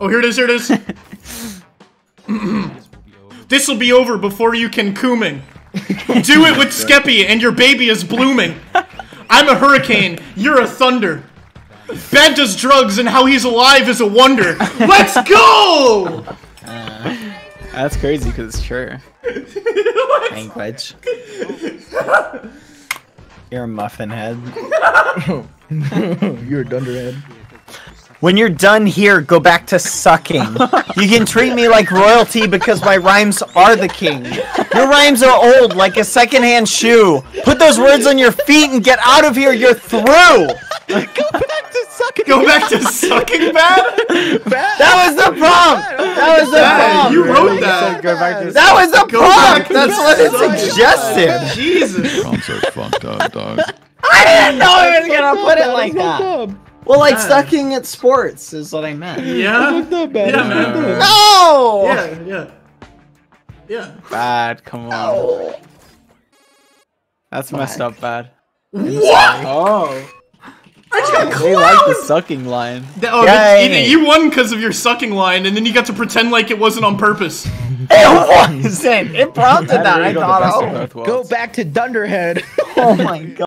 Oh, here it is, here it is. this will be over before you can cooming. Do it with Skeppy and your baby is blooming. I'm a hurricane, you're a thunder. Ben does drugs and how he's alive is a wonder. Let's go! That's crazy because it's true. Language. You're a muffin head. You're a dunderhead. When you're done here, go back to sucking. You can treat me like royalty because my rhymes are the king. Your rhymes are old, like a secondhand shoe. Put those words on your feet and get out of here. You're through. Go back to sucking. Go back to sucking bad? That was the prompt. That was the Bad, prompt. you wrote that. Go back to That was the Go prompt. to That's what it suggested. Jesus. Prompts are fucked up, dog. I didn't know I was gonna put it like that. Fucked up. Well, like Bad. sucking at sports is what I meant. Yeah? That's not bad. Yeah, That's man. No. Yeah, yeah. Yeah. bad. Come on. That's messed up. Bad. What? Oh. I just got They like the sucking line. Th- Oh, Yay. you, you won because of your sucking line, and then you got to pretend like it wasn't on purpose. It wasn't. It prompted that. I really got the thought, best of oh, Go back to dunderhead. oh my god.